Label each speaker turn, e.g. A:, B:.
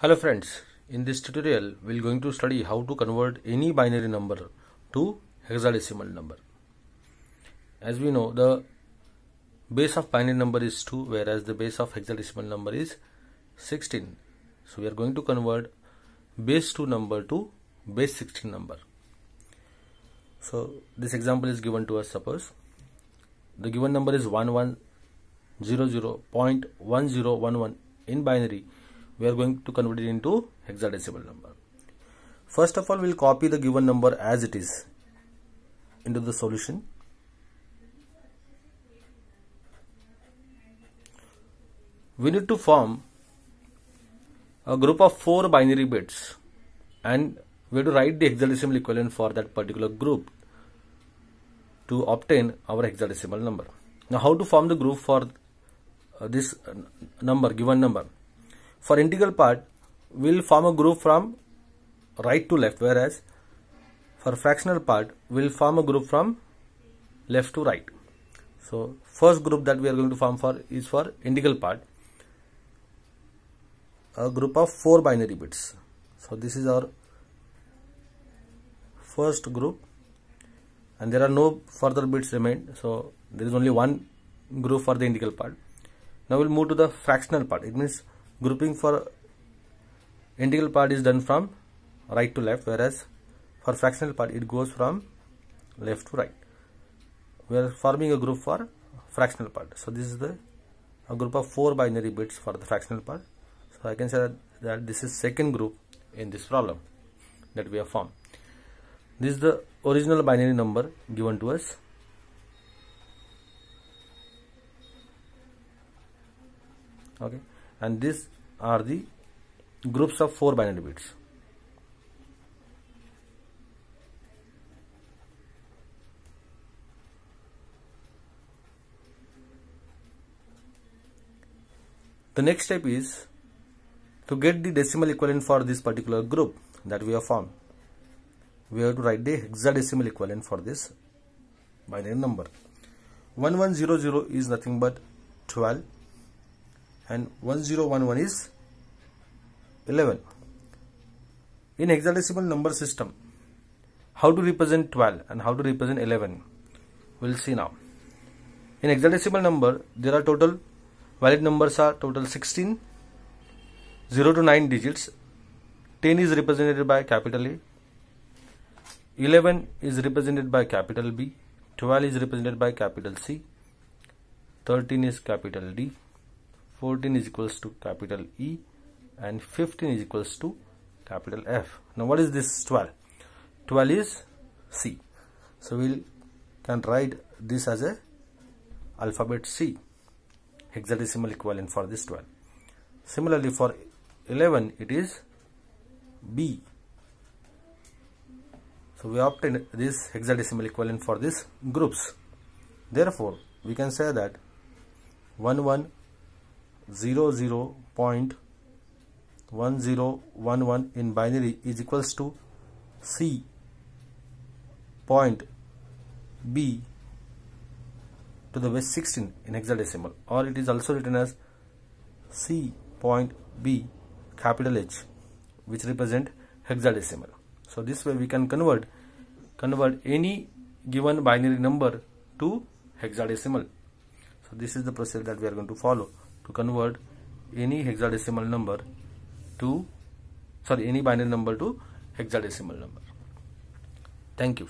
A: Hello friends, in this tutorial we are going to study how to convert any binary number to hexadecimal number. As we know the base of binary number is 2 whereas the base of hexadecimal number is 16. So we are going to convert base 2 number to base 16 number. So this example is given to us suppose the given number is 1100.1011 in binary we are going to convert it into hexadecimal number first of all we'll copy the given number as it is into the solution we need to form a group of four binary bits and we have to write the hexadecimal equivalent for that particular group to obtain our hexadecimal number. Now how to form the group for uh, this number given number. For integral part we'll form a group from right to left whereas for fractional part we'll form a group from left to right. So first group that we are going to form for is for integral part. A group of four binary bits. So this is our first group. And there are no further bits remained. So there is only one group for the integral part. Now we'll move to the fractional part. It means grouping for integral part is done from right to left whereas for fractional part it goes from left to right. We are forming a group for fractional part. So this is the a group of four binary bits for the fractional part. So i can say that, that this is second group in this problem that we have formed. This is the original binary number given to us. Okay and these are the groups of four binary bits. The next step is to get the decimal equivalent for this particular group that we have formed. We have to write the hexadecimal equivalent for this binary number. 1100 is nothing but 12 and 1011 is 11 in hexadecimal number system how to represent 12 and how to represent 11 we'll see now. In hexadecimal number there are total valid numbers are total 16 0 to 9 digits. 10 is represented by capital A. 11 is represented by capital B, 12 is represented by capital C, 13 is capital D, 14 is equals to capital E and 15 is equals to capital F. Now what is this 12? 12 is C. So we can write this as a alphabet C hexadecimal equivalent for this 12. Similarly for 11 it is B so we obtained this hexadecimal equivalent for these groups. Therefore, we can say that 1100.1011 in binary is equals to C point B to the base 16 in hexadecimal or it is also written as C point B capital H which represent hexadecimal. So this way we can convert convert any given binary number to hexadecimal. So this is the process that we are going to follow to convert any hexadecimal number to sorry any binary number to hexadecimal number. Thank you